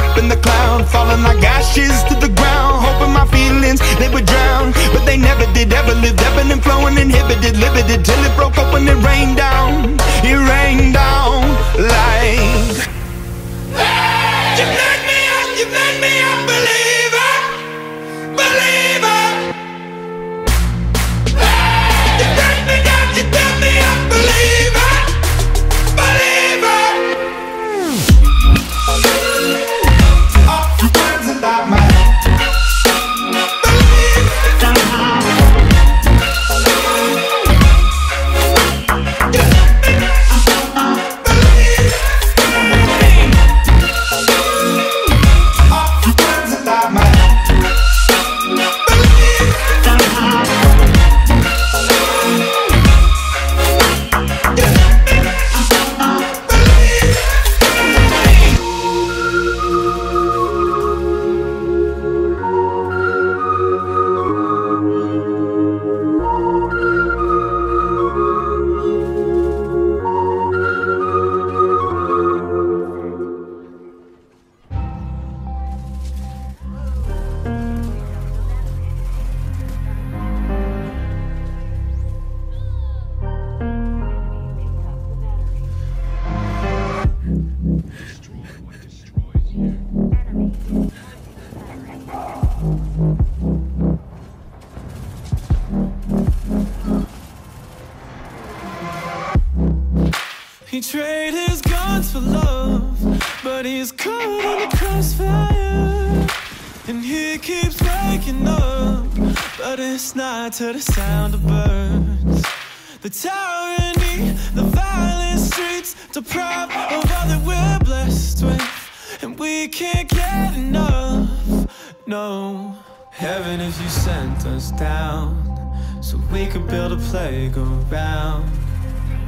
Up in the cloud, falling like ashes to the ground, hoping my feelings they would drown, but they never did. Ever lived, ebbing and flowing, inhibited, limited, till it broke open and rained down. It rained down he's caught in the crossfire. And he keeps waking up, but it's not to the sound of birds. The tyranny, the violent streets, deprived of all that we're blessed with. And we can't get enough, no. Heaven, if you sent us down, so we could build a playground.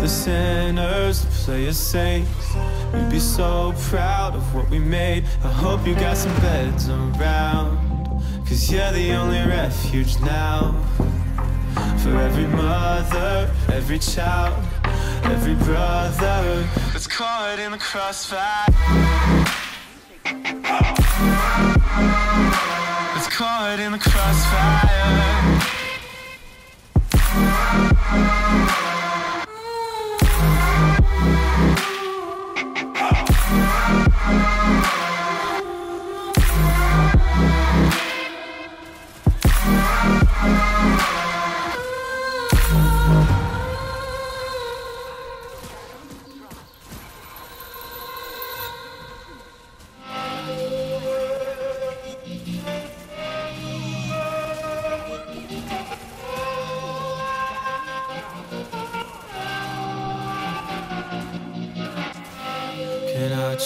the sinners play as saints. We'd be so proud of what we made. I hope you got some beds around, cause you're the only refuge now. For every mother, every child, every brother that's caught in the crossfire. That's caught in the crossfire.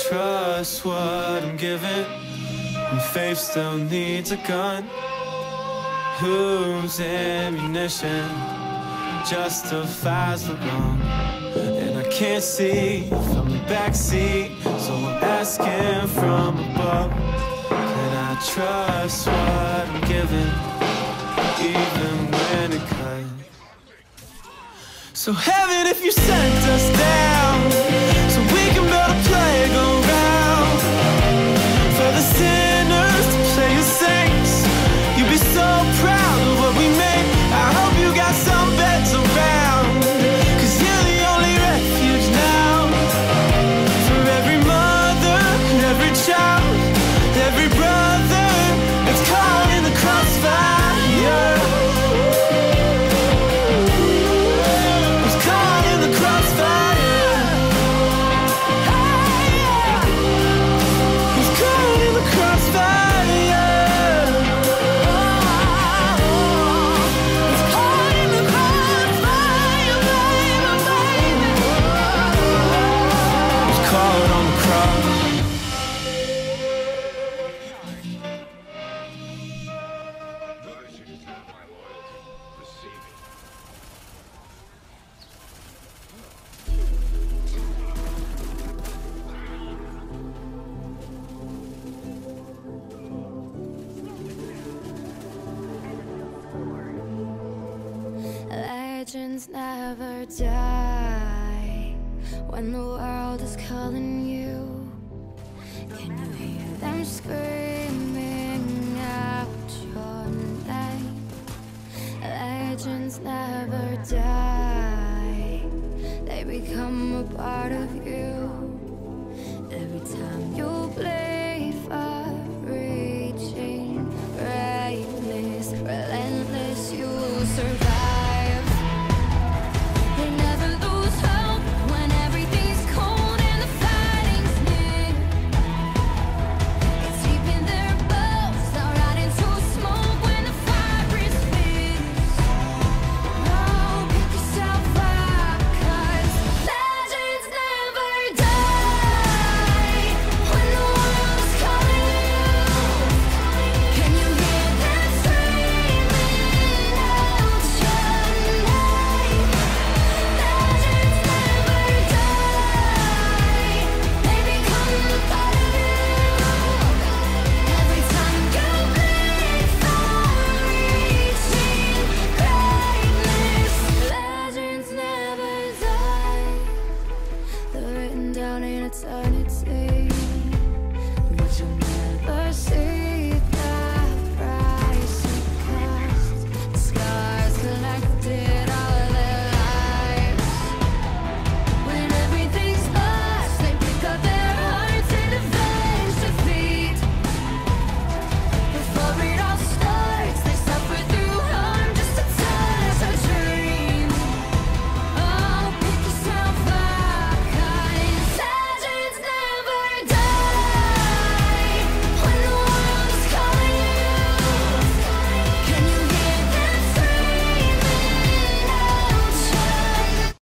Trust what I'm given? When faith still needs a gun. Whose ammunition justifies the wrong? And I can't see from the backseat, so I'm asking from above. Can I trust what I'm given, even when it cuts? So heaven, if you sent us down, calling you. Can you hear them screaming out your name? Legends never die, they become a part of you.